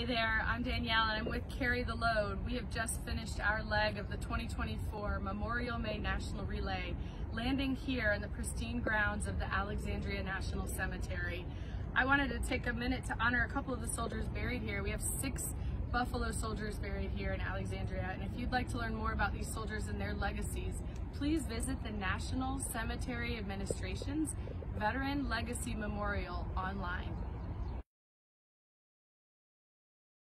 Hey there, I'm Danielle and I'm with Carry the Load. We have just finished our leg of the 2024 Memorial May National Relay, landing here in the pristine grounds of the Alexandria National Cemetery. I wanted to take a minute to honor a couple of the soldiers buried here. We have six Buffalo soldiers buried here in Alexandria, and if you'd like to learn more about these soldiers and their legacies, please visit the National Cemetery Administration's Veteran Legacy Memorial online.